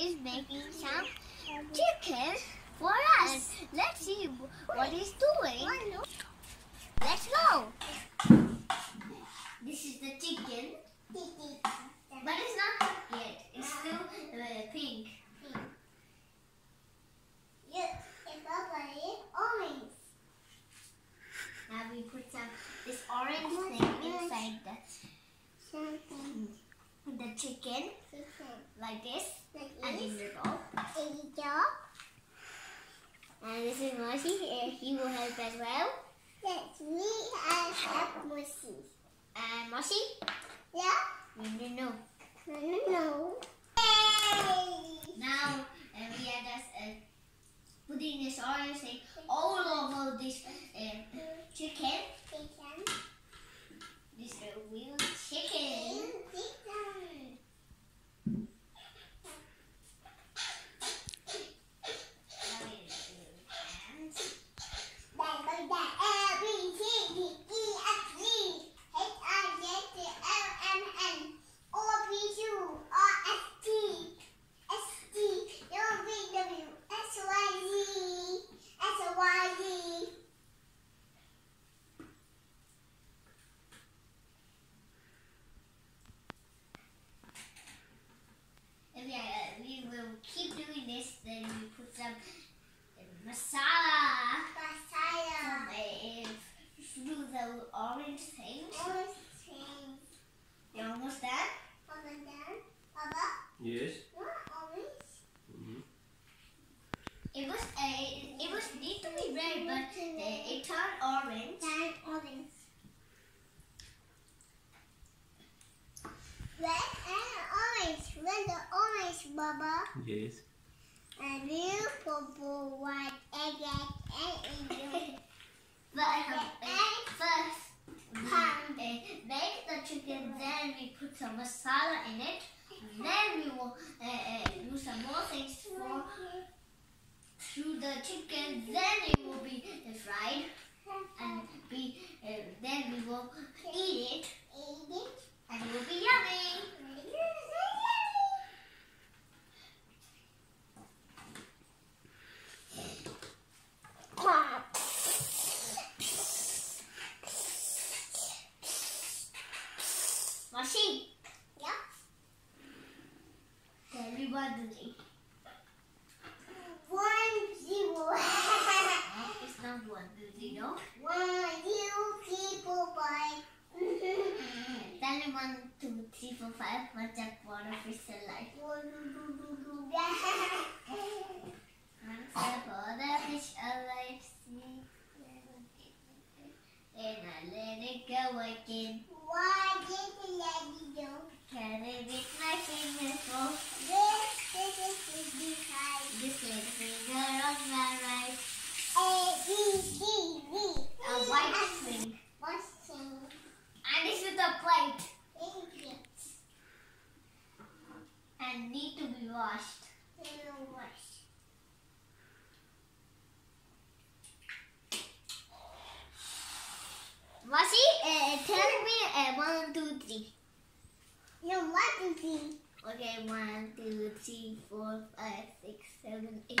is making some chicken for us. Let's see what he's doing. Let's go. This is the chicken, but it's not cooked yet. It's still uh, pink. Now we put some this orange thing the chicken like this and in the middle. And this is Mercy. Uh, he will help as well. And Mercy, we don't know. Now uh, we are just uh, putting this orange thing all over this uh, chicken. This is real chicken. Now we do hands. If we, uh, we will keep doing this, then we put some uh, masala some, uh, through the orange thing. You're almost done. Yes. Mhm. It was uh, it was need to be red, but uh, it turned orange. Red and orange. Red and orange, Baba. Yes. And blue, purple, white, and red, and yellow. But uh, uh, first, we uh, make the chicken, then we put some masala in it. Then we will uh, uh, do some more things for through the chicken. Then it will be fried and be. Uh, then we will eat it, and it will be yummy. Mashi, Yeah. tell me what to do. One, zero. Not one, two, three, no. One, zero, three, four, five. Tell me one, two, three, four, five. What's that water fish alive? One, two, two, two, two. For the fish alive. See. And I let it go again. Why did you let me go? Carry with my fingers for This, this is the behind. this little finger on my right. A, B, C, D. A white string. And this is the plate. And need to be washed. Little wash. Mashi, uh, tell me uh, one, two, three. No, what is it? Okay, one, two, three, four, five, six, seven, eight,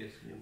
Yes. Yeah.